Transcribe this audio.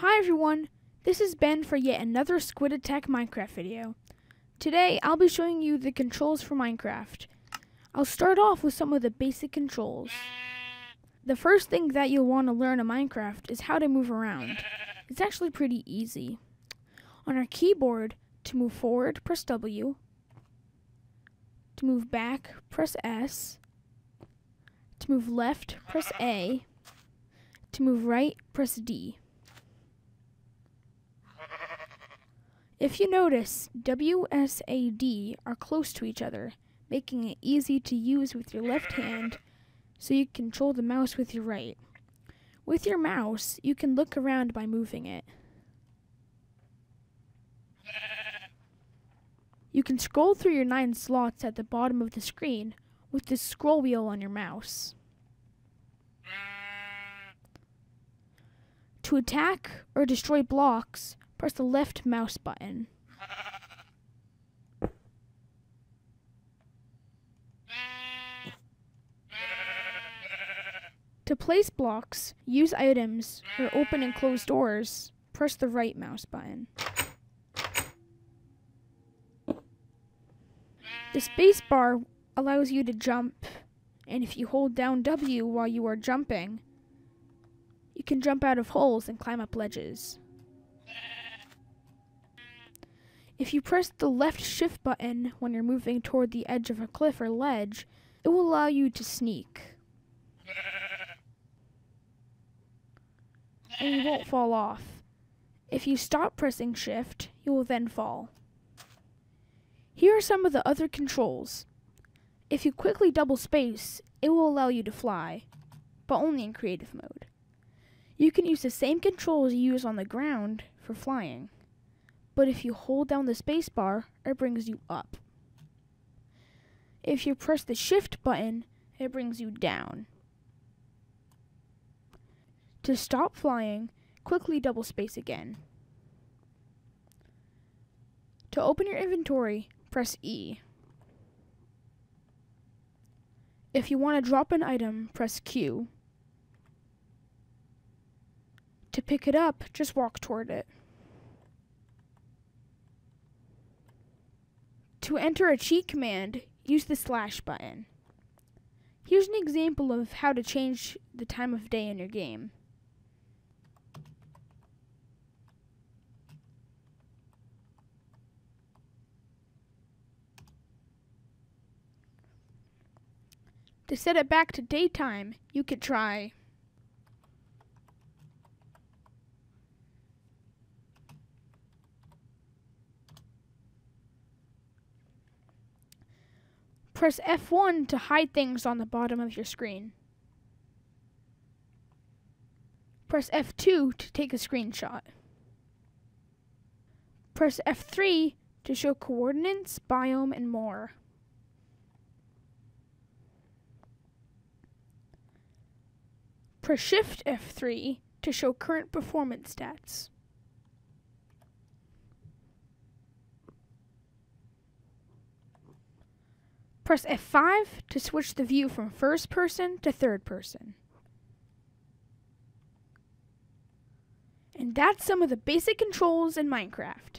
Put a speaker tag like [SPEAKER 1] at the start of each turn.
[SPEAKER 1] Hi everyone, this is Ben for yet another Squidd Attack Minecraft video. Today I'll be showing you the controls for Minecraft. I'll start off with some of the basic controls. The first thing that you'll want to learn in Minecraft is how to move around. It's actually pretty easy. On our keyboard, to move forward, press W. To move back, press S. To move left, press A. To move right, press D. If you notice, W, S, A, D are close to each other, making it easy to use with your left hand so you control the mouse with your right. With your mouse, you can look around by moving it. You can scroll through your nine slots at the bottom of the screen with the scroll wheel on your mouse. To attack or destroy blocks, press the left mouse button. To place blocks, use items, or open and close doors, press the right mouse button. The space bar allows you to jump, and if you hold down W while you are jumping, you can jump out of holes and climb up ledges. If you press the left shift button when you're moving toward the edge of a cliff or ledge, it will allow you to sneak. And you won't fall off. If you stop pressing shift, you will then fall. Here are some of the other controls. If you quickly double space, it will allow you to fly, but only in creative mode. You can use the same controls you use on the ground for flying but if you hold down the spacebar, it brings you up. If you press the shift button, it brings you down. To stop flying, quickly double space again. To open your inventory, press E. If you want to drop an item, press Q. To pick it up, just walk toward it. To enter a cheat command, use the slash button. Here's an example of how to change the time of day in your game. To set it back to daytime, you could try Press F1 to hide things on the bottom of your screen. Press F2 to take a screenshot. Press F3 to show coordinates, biome, and more. Press Shift F3 to show current performance stats. Press F5 to switch the view from first person to third person. And that's some of the basic controls in Minecraft.